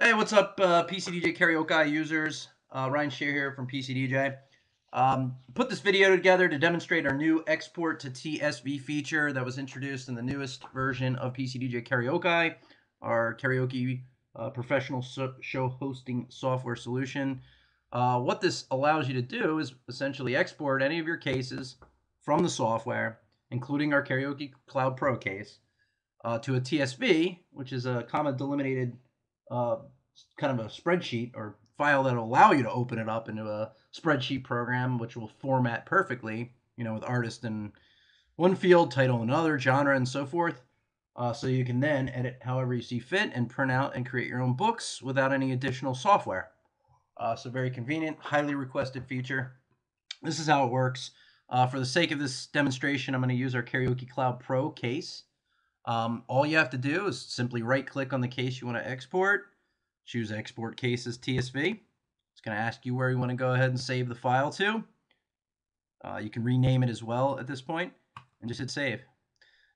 Hey, what's up, uh, PCDJ Karaoki users? Uh, Ryan Shear here from PCDJ. Um, put this video together to demonstrate our new export to TSV feature that was introduced in the newest version of PCDJ Karaoki, our karaoke uh, professional so show hosting software solution. Uh, what this allows you to do is essentially export any of your cases from the software, including our Karaoke Cloud Pro case, uh, to a TSV, which is a comma delimited uh, kind of a spreadsheet or file that'll allow you to open it up into a spreadsheet program, which will format perfectly, you know, with artist in one field, title another, genre, and so forth. Uh, so you can then edit however you see fit and print out and create your own books without any additional software. Uh, so very convenient, highly requested feature. This is how it works. Uh, for the sake of this demonstration, I'm going to use our Karaoke Cloud Pro case. Um, all you have to do is simply right click on the case you want to export, choose export case as TSV. It's going to ask you where you want to go ahead and save the file to. Uh, you can rename it as well at this point and just hit save.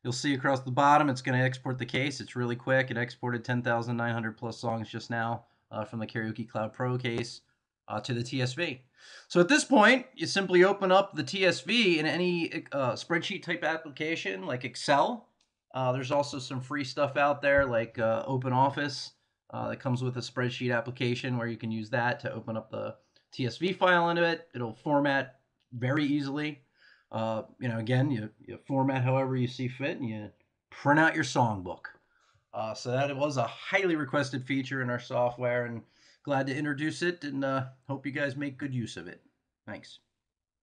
You'll see across the bottom it's going to export the case. It's really quick. It exported 10,900 plus songs just now uh, from the Karaoke Cloud Pro case uh, to the TSV. So at this point, you simply open up the TSV in any uh, spreadsheet type application like Excel uh, there's also some free stuff out there like uh, Open Office uh, that comes with a spreadsheet application where you can use that to open up the TSV file into it. It'll format very easily. Uh, you know, again, you, you format however you see fit and you print out your songbook. Uh, so that was a highly requested feature in our software and glad to introduce it and uh, hope you guys make good use of it. Thanks.